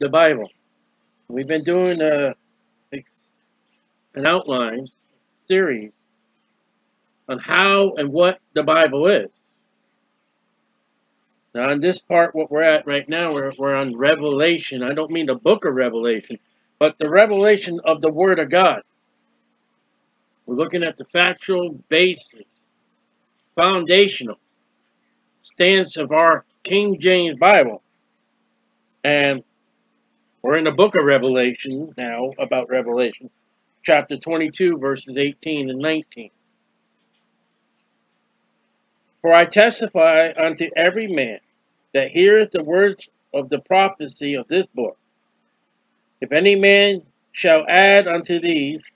the Bible. We've been doing a, an outline series on how and what the Bible is. Now, on this part, what we're at right now, we're, we're on Revelation. I don't mean the book of Revelation, but the revelation of the Word of God. We're looking at the factual basis, foundational stance of our King James Bible. And we're in the book of Revelation now, about Revelation, chapter 22, verses 18 and 19. For I testify unto every man that heareth the words of the prophecy of this book. If any man shall add unto these,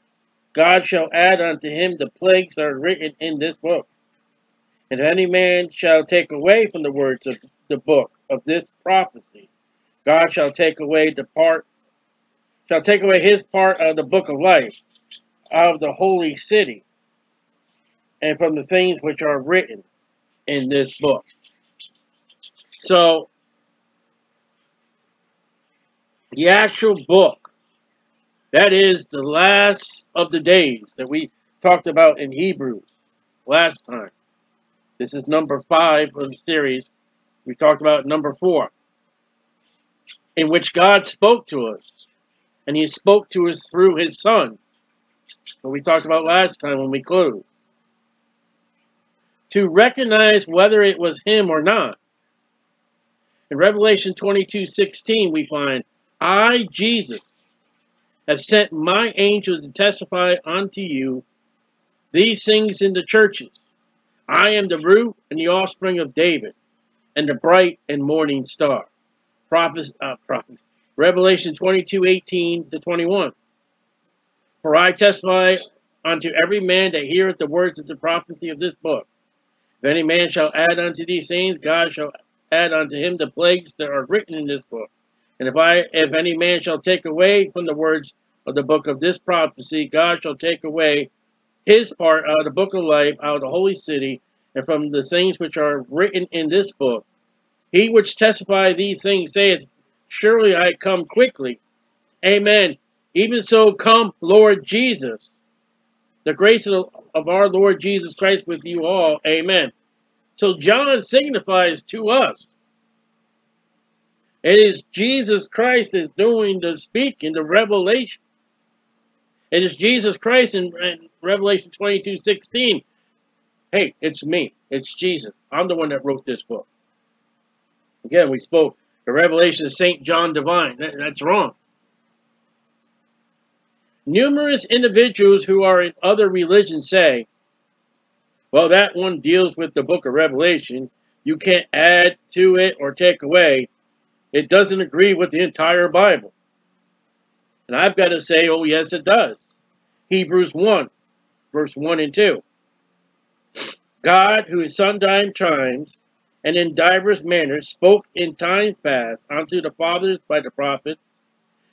God shall add unto him the plagues that are written in this book. And if any man shall take away from the words of the book of this prophecy, God shall take away the part, shall take away his part of the book of life, out of the holy city, and from the things which are written in this book. So, the actual book, that is the last of the days that we talked about in Hebrews last time. This is number five of the series. We talked about number four, in which God spoke to us. And he spoke to us through his son. What we talked about last time when we closed. To recognize whether it was him or not. In Revelation 22, 16, we find, I, Jesus, have sent my angel to testify unto you these things in the churches. I am the root and the offspring of David, and the bright and morning star. Uh, prophes Revelation 22, 18 to 21. For I testify unto every man that heareth the words of the prophecy of this book. If any man shall add unto these things, God shall add unto him the plagues that are written in this book. And if I, if any man shall take away from the words of the book of this prophecy, God shall take away his part out of the book of life, out of the holy city, and from the things which are written in this book. He which testify these things saith, Surely I come quickly. Amen. Even so come, Lord Jesus. The grace of, of our Lord Jesus Christ with you all. Amen. So John signifies to us. It is Jesus Christ is doing the speaking, the revelation. It is Jesus Christ in, in Revelation 22, 16. Hey, it's me. It's Jesus. I'm the one that wrote this book. Again, we spoke the revelation of St. John Divine. That, that's wrong. Numerous individuals who are in other religions say, well, that one deals with the book of Revelation. You can't add to it or take away. It doesn't agree with the entire Bible. And I've got to say, oh, yes, it does. Hebrews 1, verse 1 and 2. God, who is sundry times and in divers manners spoke in times past unto the fathers by the prophets,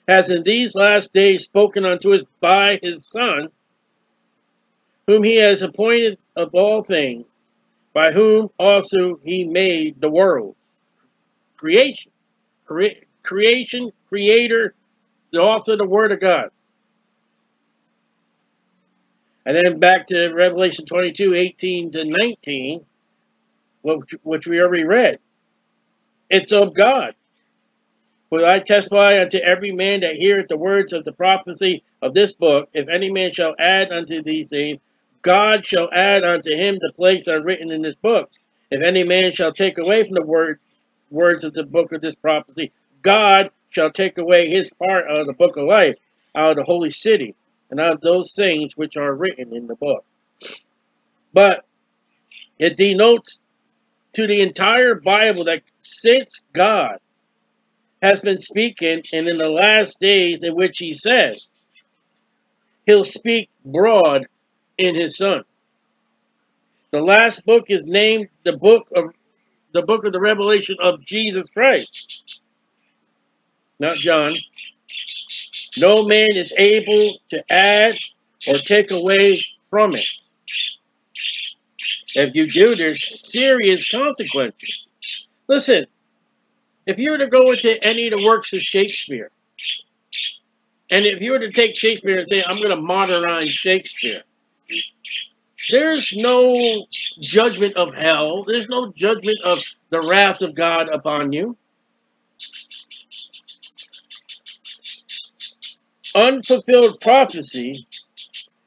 has in these last days spoken unto us by his Son, whom he has appointed of all things, by whom also he made the world. Creation. Cre creation, creator, the author of the Word of God. And then back to Revelation 22, 18 to 19, which, we already read. It's of God. For I testify unto every man that heareth the words of the prophecy of this book, if any man shall add unto these things, God shall add unto him the plagues that are written in this book. If any man shall take away from the word, words of the book of this prophecy, God shall take away his part of the book of life, out of the holy city, and out of those things which are written in the book. But it denotes to the entire Bible that since God has been speaking, and in the last days in which he says, he'll speak broad in his son. The last book is named the book of the book of the revelation of Jesus Christ. Not John. No man is able to add or take away from it. If you do, there's serious consequences. Listen, If you were to go into any of the works of Shakespeare, and if you were to take Shakespeare and say, I'm going to modernize Shakespeare, there's no judgment of hell. There's no judgment of the wrath of God upon you. Unfulfilled prophecy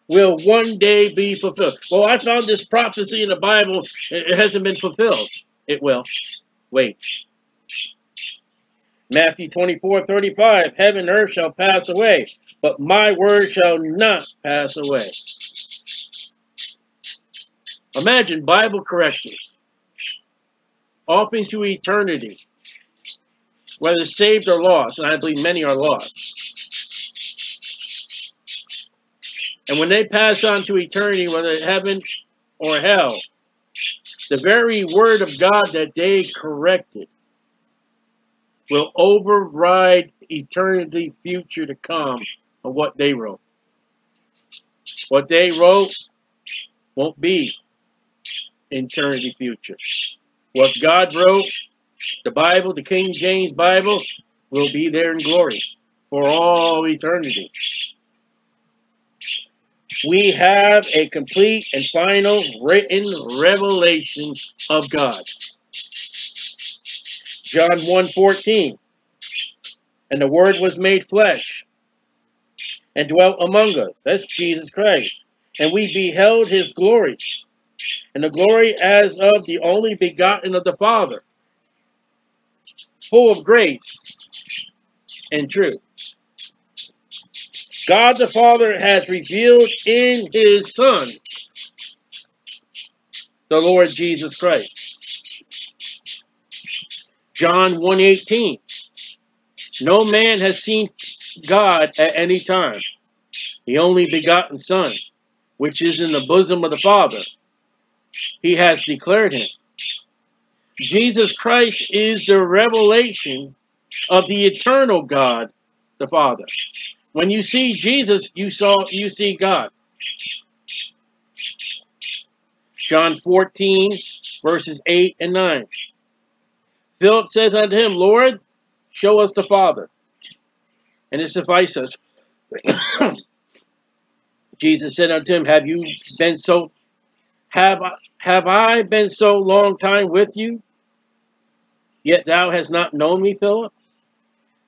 will one day be fulfilled. Well, I found this prophecy in the Bible. It hasn't been fulfilled. It will. Wait. Matthew 24, 35. Heaven and earth shall pass away, but my word shall not pass away. Imagine Bible correctors off into eternity, whether saved or lost, and I believe many are lost. And when they pass on to eternity, whether heaven or hell, the very word of God that they corrected will override eternity future to come of what they wrote. What they wrote won't be eternity future. What God wrote, the Bible, the King James Bible, will be there in glory for all eternity. We have a complete and final written revelation of God. John 1.14 And the Word was made flesh and dwelt among us. That's Jesus Christ. And we beheld his glory and the glory as of the only begotten of the Father, full of grace and truth. God the Father has revealed in his Son, the Lord Jesus Christ. John 1.18 No man has seen God at any time. The only begotten Son, which is in the bosom of the Father, he has declared him. Jesus Christ is the revelation of the eternal God, the Father. When you see Jesus, you saw you see God. John 14, verses 8 and 9. Philip says unto him, Lord, show us the Father, and it suffices. Jesus said unto him, Have you been so have, have I been so long time with you? Yet thou hast not known me, Philip?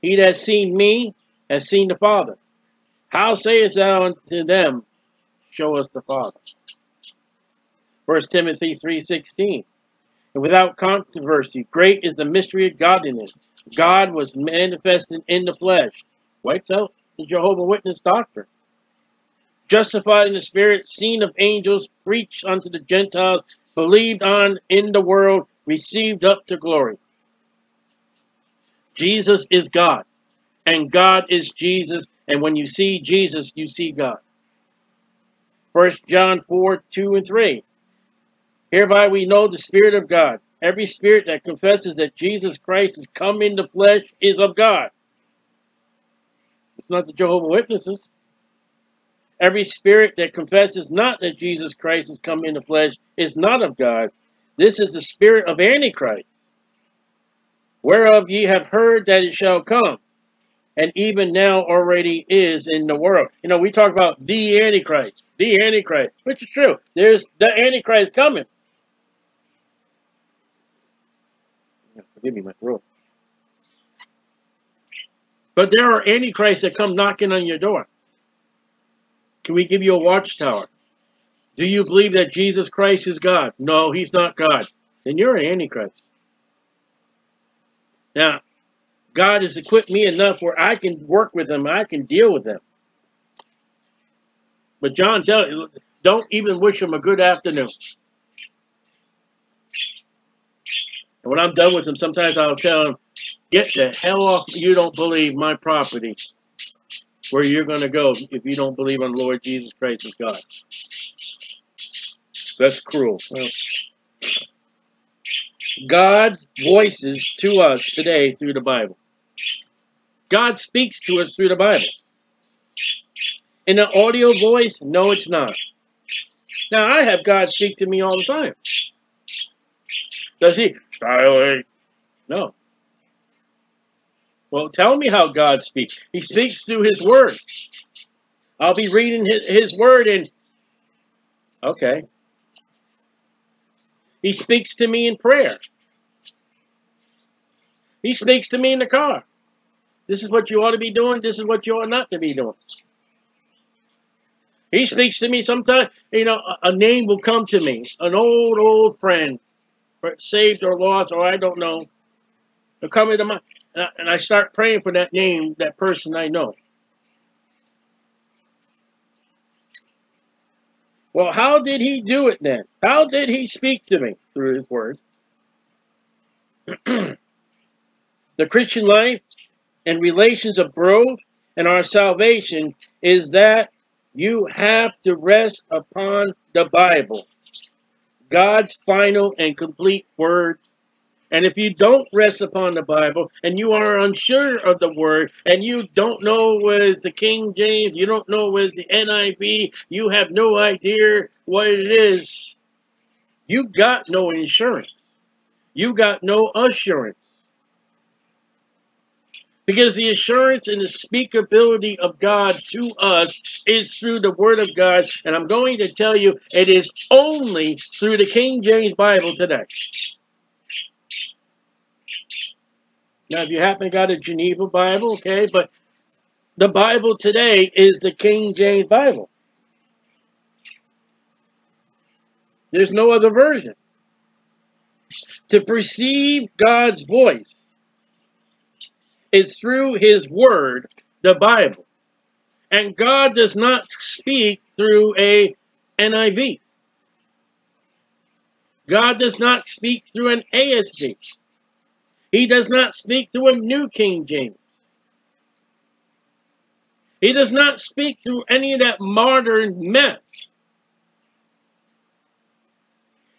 He that seen me has seen the Father. How sayest thou unto them, Show us the Father? 1 Timothy 3.16 And without controversy, great is the mystery of godliness. God was manifested in the flesh. Wipes out the Jehovah Witness doctrine justified in the spirit, seen of angels, preached unto the Gentiles, believed on in the world, received up to glory. Jesus is God, and God is Jesus, and when you see Jesus, you see God. First John 4, 2 and 3. Hereby we know the Spirit of God. Every spirit that confesses that Jesus Christ has come in the flesh is of God. It's not the Jehovah Witnesses. Every spirit that confesses not that Jesus Christ has come in the flesh is not of God. This is the spirit of Antichrist, whereof ye have heard that it shall come, and even now already is in the world. You know, we talk about the Antichrist, the Antichrist, which is true. There's the Antichrist coming. Forgive me, my throat. But there are Antichrists that come knocking on your door. Can we give you a watchtower? Do you believe that Jesus Christ is God? No, he's not God. Then you're an Antichrist. Now, God has equipped me enough where I can work with them. I can deal with them. But John tell you, don't even wish them a good afternoon. And when I'm done with them, sometimes I'll tell them, get the hell off. You don't believe my property where you're going to go if you don't believe on the Lord Jesus Christ as God. That's cruel. Well, God voices to us today through the Bible. God speaks to us through the Bible. In an audio voice? No, it's not. Now, I have God speak to me all the time. Does he? No. Well, tell me how God speaks. He speaks through his word. I'll be reading his, his word and, okay. He speaks to me in prayer. He speaks to me in the car. This is what you ought to be doing. This is what you ought not to be doing. He speaks to me sometimes, you know, a, name will come to me. An old, old friend, saved or lost, or I don't know. Will come into my, and I, and I start praying for that name, that person I know. Well, how did he do it then? How did he speak to me? Through his word. the Christian life and relations of growth and our salvation is that you have to rest upon the Bible, God's final and complete word. And if you don't rest upon the Bible and you are unsure of the word and you don't know what is the King James, you don't know what is the NIV, you have no idea what it is, you got no insurance. You got no assurance. Because the assurance and the speakability of God to us is through the Word of God. And I'm going to tell you, it is only through the King James Bible today. Now, if you happen to got a Geneva Bible, okay, but the Bible today is the King James Bible. There's no other version. To perceive God's voice is through his word, the Bible. And God does not speak through a NIV. God does not speak through an ASV. He does not speak through a New King James. He does not speak through any of that modern mess.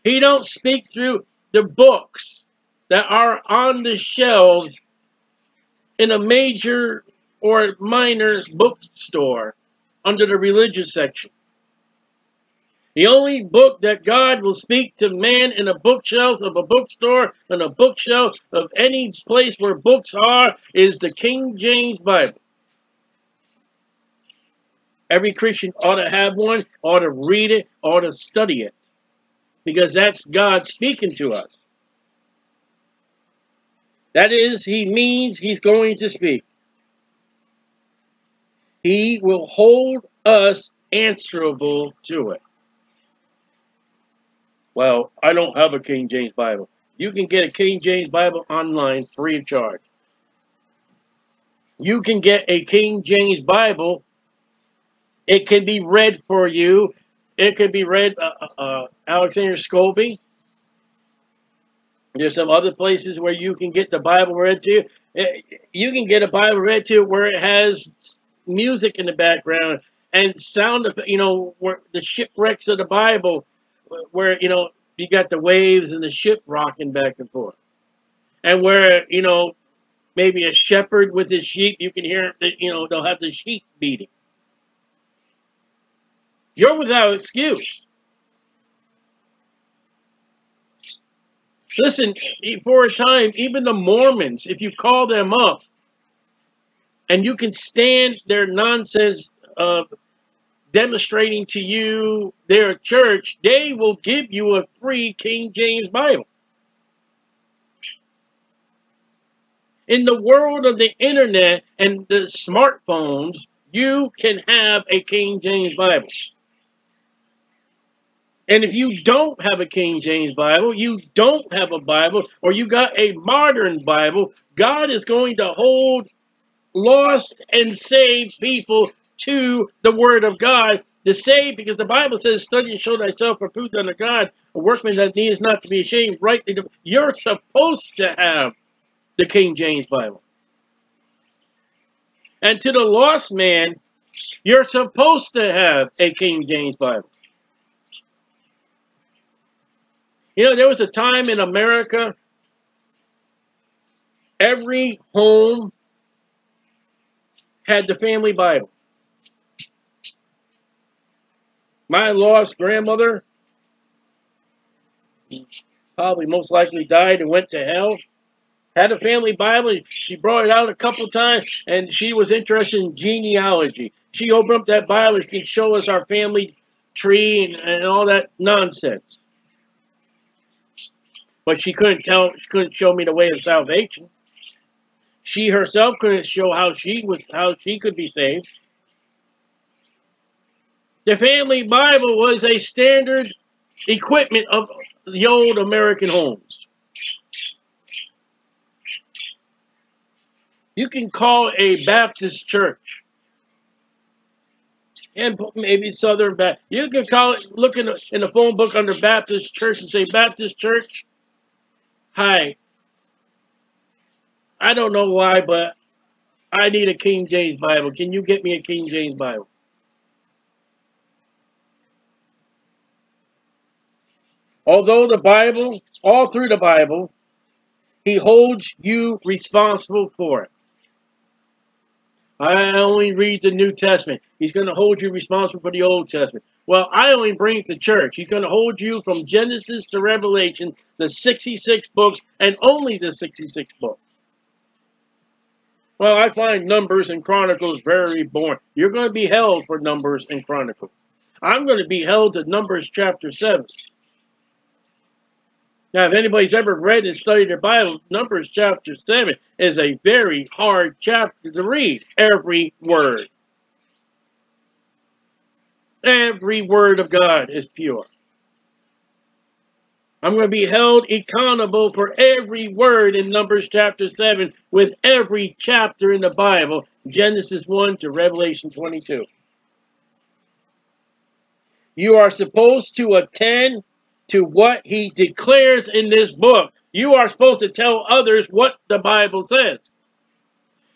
He don't speak through the books that are on the shelves in a major or minor bookstore under the religious section. The only book that God will speak to man in a bookshelf of a bookstore and a bookshelf of any place where books are is the King James Bible. Every Christian ought to have one, ought to read it, ought to study it. Because that's God speaking to us. That is, he means he's going to speak. He will hold us answerable to it. Well, I don't have a King James Bible. You can get a King James Bible online free of charge. You can get a King James Bible. It can be read for you. It can be read, uh, uh, uh Alexander Scourby. There's some other places where you can get the Bible read to you. Eh, you can get a Bible read to where it has music in the background and sound of you know where the shipwrecks of the Bible, where you know you got the waves and the ship rocking back and forth, and where you know maybe a shepherd with his sheep, you can hear you know they'll have the sheep beating. You're without excuse. Listen, for a time, even the Mormons, if you call them up and you can stand their nonsense of demonstrating to you their church, they will give you a free King James Bible. In the world of the internet and the smartphones, you can have a King James Bible. And if you don't have a King James Bible, you don't have a Bible, or you got a modern Bible, God is going to hold lost and saved people to the Word of God to save, because the Bible says, study and show thyself approved unto God, a workman that needs not to be ashamed, rightly. You're supposed to have the King James Bible. And to the lost man, you're supposed to have a King James Bible. You know, there was a time in America, every home had the family Bible. My lost grandmother probably most likely died and went to hell. had a family Bible. She brought it out a couple times, and she was interested in genealogy. She opened up that Bible. And she could show us our family tree and, and all that nonsense. But she couldn't tell. She couldn't show me the way of salvation. She herself couldn't show how she was how she could be saved. The family Bible was a standard equipment of the old American homes. You can call a Baptist church and maybe Southern Baptist. You can call it, look in the, in the phone book under Baptist church and say, Baptist church, hi. I don't know why, but I need a King James Bible. Can you get me a King James Bible? Although the Bible, all through the Bible, he holds you responsible for it. I only read the New Testament. He's going to hold you responsible for the Old Testament. Well, I only bring it to church. He's going to hold you from Genesis to Revelation, the 66 books, and only the 66 books. Well, I find Numbers and Chronicles very boring. You're going to be held for Numbers and Chronicles. I'm going to be held to Numbers chapter 7. Now, if anybody's ever read and studied the Bible, Numbers chapter 7 is a very hard chapter to read. Every word. Every word of God is pure. I'm going to be held accountable for every word in Numbers chapter 7 with every chapter in the Bible, Genesis 1 to Revelation 22. You are supposed to attend to what he declares in this book. You are supposed to tell others what the Bible says.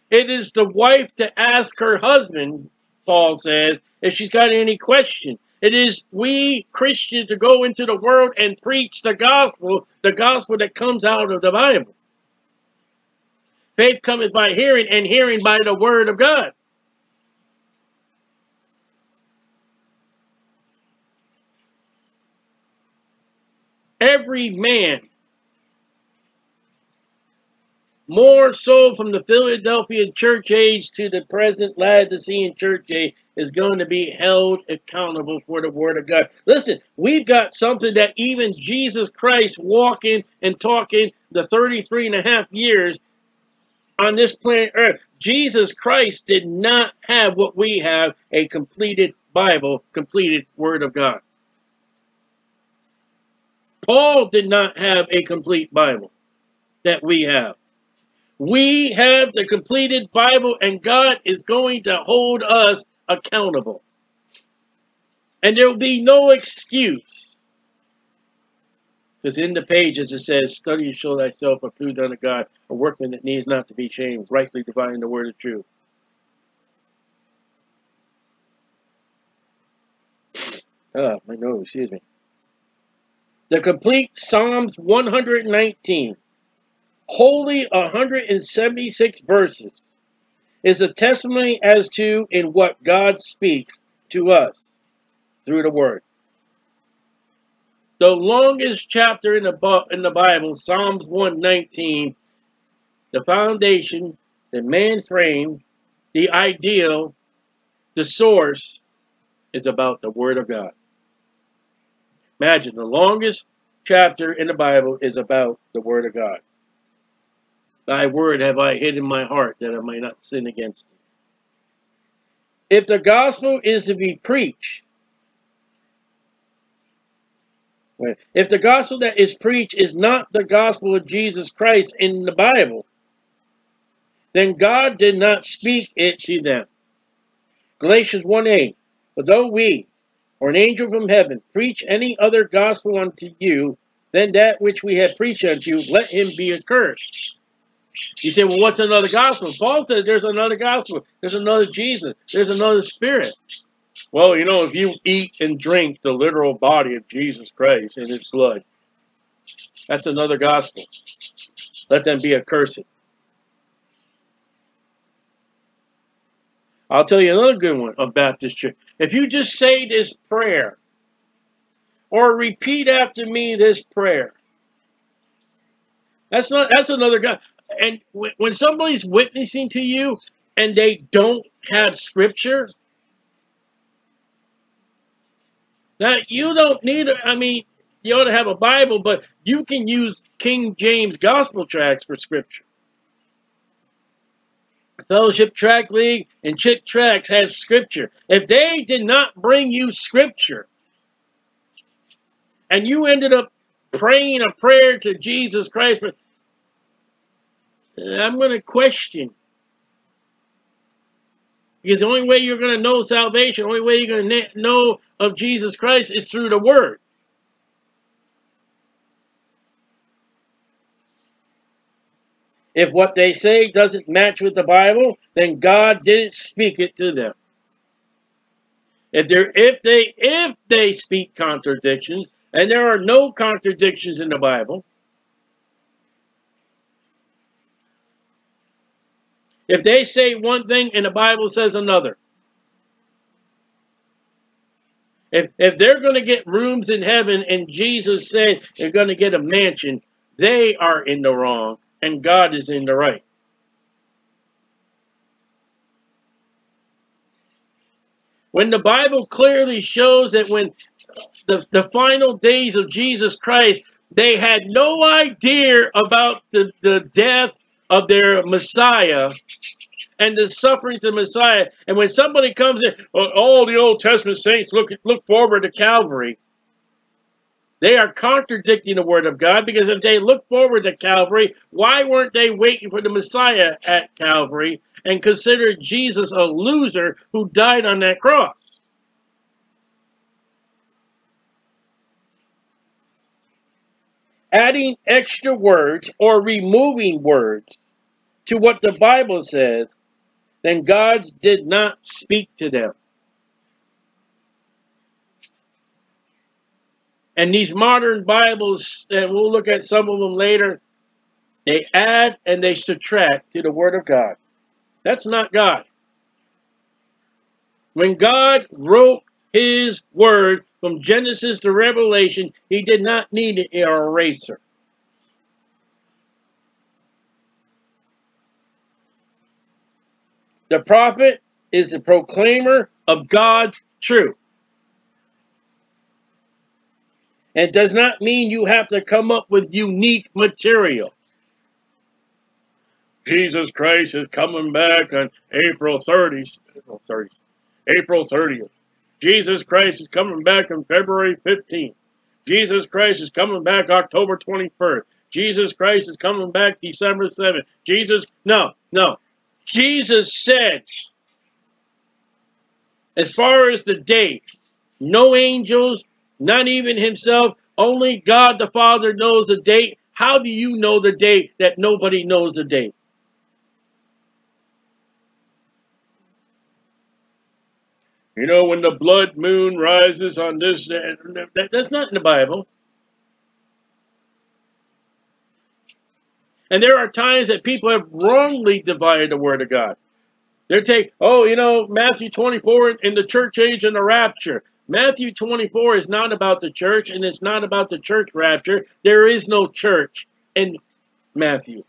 It is the wife to ask her husband, Paul says, if she's got any question. It is we Christians to go into the world and preach the gospel, the gospel that comes out of the Bible. Faith cometh by hearing, and hearing by the word of God. Every man, more so from the Philadelphia church age to the present Laodicean church age, is going to be held accountable for the word of God. Listen, we've got something that even Jesus Christ walking and talking the 33 and a half years on this planet earth, Jesus Christ did not have what we have, a completed Bible, completed word of God. Paul did not have a complete Bible that we have. We have the completed Bible, and God is going to hold us accountable. And there will be no excuse. Because in the pages it says, Study to show thyself approved unto God, a workman that needs not to be shamed, rightly dividing the word of truth. Ah, my nose, excuse me. The complete Psalms 119, wholly 176 verses, is a testimony as to in what God speaks to us through the Word. The longest chapter in the, in the Bible, Psalms 119, the foundation, the man frame, the ideal, the source, is about the Word of God. Imagine the longest chapter in the Bible is about the Word of God. Thy word have I hid in my heart that I might not sin against thee. If the gospel is to be preached, if the gospel that is preached is not the gospel of Jesus Christ in the Bible, then God did not speak it to them. Galatians 1 8. But though we, or an angel from heaven preach any other gospel unto you than that which we have preached unto you, let him be accursed. You say, well, what's another gospel? Paul said there's another gospel. There's another Jesus. There's another spirit. Well, you know, if you eat and drink the literal body of Jesus Christ and his blood, that's another gospel. Let them be accursed. I'll tell you another good one of Baptist Church. If you just say this prayer, or repeat after me this prayer, that's not that's another God. and when somebody's witnessing to you and they don't have scripture, now you don't need, I mean, you ought to have a Bible, but you can use King James Gospel tracts for scripture. Fellowship Tract League and Chick Tracts has scripture. If they did not bring you scripture, and you ended up praying a prayer to Jesus Christ, I'm going to question. Because the only way you're going to know salvation, the only way you're going to know of Jesus Christ is through the Word. If what they say doesn't match with the Bible, then God didn't speak it to them. If they if they if they speak contradictions, and there are no contradictions in the Bible, if they say one thing and the Bible says another, if if they're going to get rooms in heaven and Jesus said they're going to get a mansion, they are in the wrong and God is in the right. When the Bible clearly shows that when the, the final days of Jesus Christ, they had no idea about the, the death of their Messiah and the sufferings of Messiah. And when somebody comes in, oh, all the Old Testament saints look look forward to Calvary. They are contradicting the word of God because if they look forward to Calvary, why weren't they waiting for the Messiah at Calvary and considered Jesus a loser who died on that cross? Adding extra words or removing words to what the Bible says, then God did not speak to them. And these modern Bibles, and we'll look at some of them later, they add and they subtract to the Word of God. That's not God. When God wrote His Word from Genesis to Revelation, He did not need an eraser. The prophet is the proclaimer of God's truth. It does not mean you have to come up with unique material. Jesus Christ is coming back on April 30th. April 30th. April 30th. Jesus Christ is coming back on February 15th. Jesus Christ is coming back October 21st. Jesus Christ is coming back December 7th. Jesus, no, no. Jesus said, as far as the date, no angels, not even himself. Only God the Father knows the date. How do you know the date that nobody knows the date? You know, when the blood moon rises on this, that, that's not in the Bible. And there are times that people have wrongly divided the word of God. They're taking, oh, you know, Matthew 24 in the church age and the rapture. Matthew 24 is not about the church and it's not about the church rapture. There is no church in Matthew.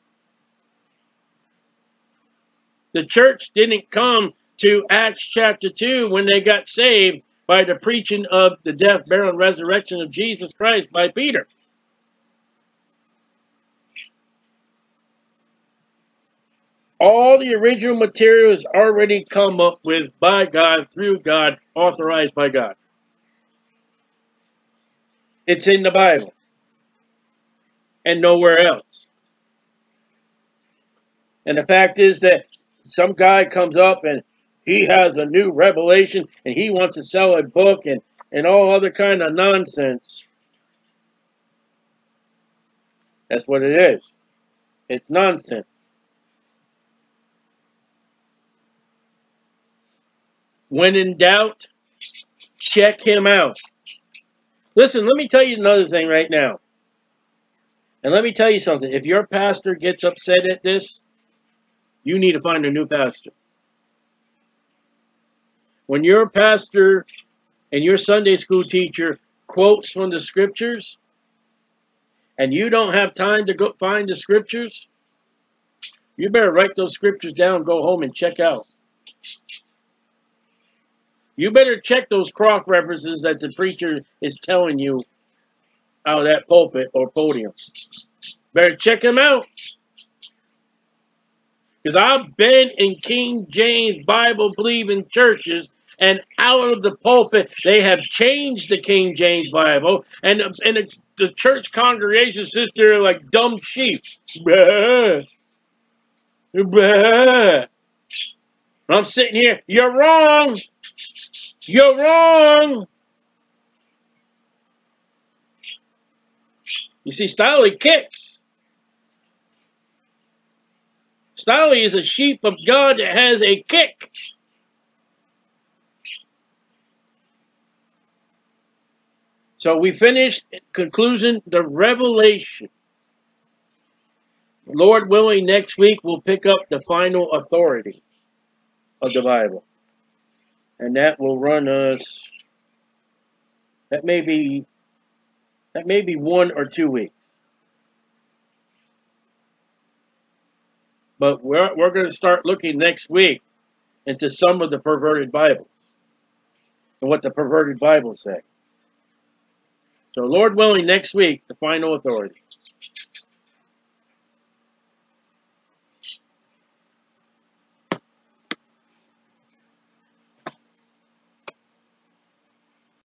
The church didn't come to Acts chapter 2 when they got saved by the preaching of the death, burial, and resurrection of Jesus Christ by Peter. All the original material is already come up with by God, through God, authorized by God. It's in the Bible and nowhere else. And the fact is that some guy comes up and he has a new revelation and he wants to sell a book and, and all other kind of nonsense. That's what it is. It's nonsense. When in doubt, check him out. Listen, let me tell you another thing right now. And let me tell you something. If your pastor gets upset at this, you need to find a new pastor. When your pastor and your Sunday school teacher quotes from the scriptures, and you don't have time to go find the scriptures, You better write those scriptures down, go home and check out. You better check those cross references that the preacher is telling you out of that pulpit or podium. Better check them out. Because I've been in King James Bible believing churches, and out of the pulpit, they have changed the King James Bible, and, and the, the church congregation sits there like dumb sheep. Bah. I'm sitting here, you're wrong. You're wrong. You see, Stoley kicks. Stoley is a sheep of God that has a kick. So we finished, conclusion, the revelation. Lord willing, next week we'll pick up the final authority of the Bible. And that will run us, that may be, that may be one or two weeks. But we're, we're going to start looking next week into some of the perverted Bibles and what the perverted Bibles say. So Lord willing, next week, the final authority.